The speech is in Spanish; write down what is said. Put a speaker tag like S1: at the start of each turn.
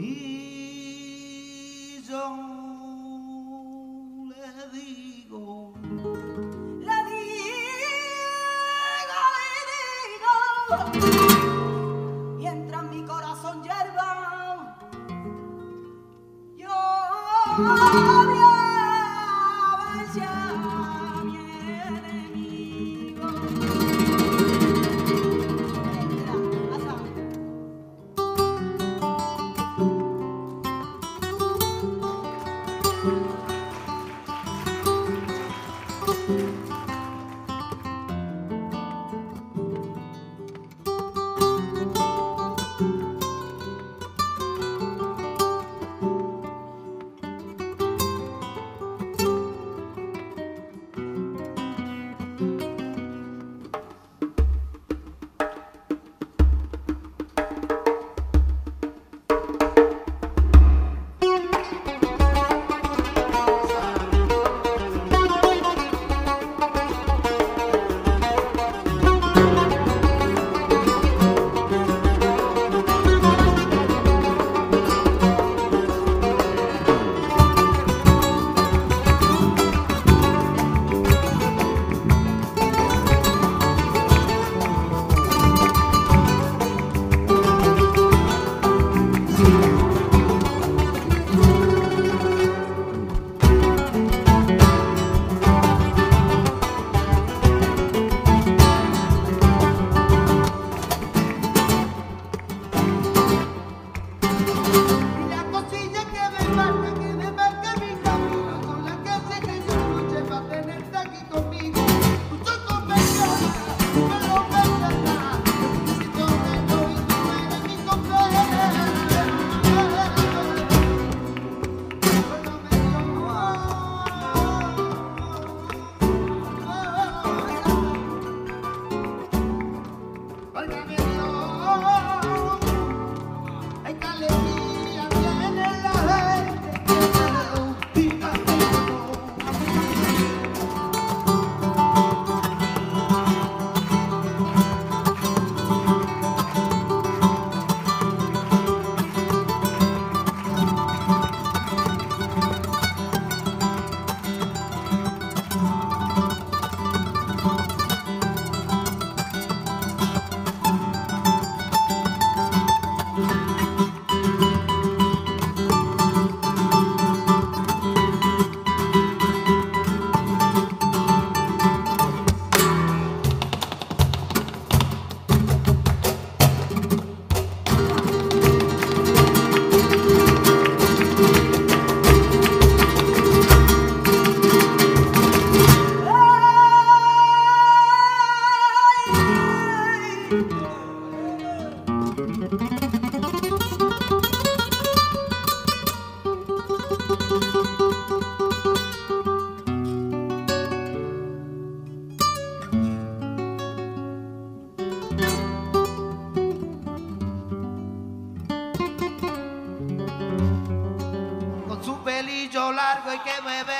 S1: Y yo le digo,
S2: le digo, le digo, mientras mi corazón hierva, yo...
S1: Con su pelillo largo y que mueve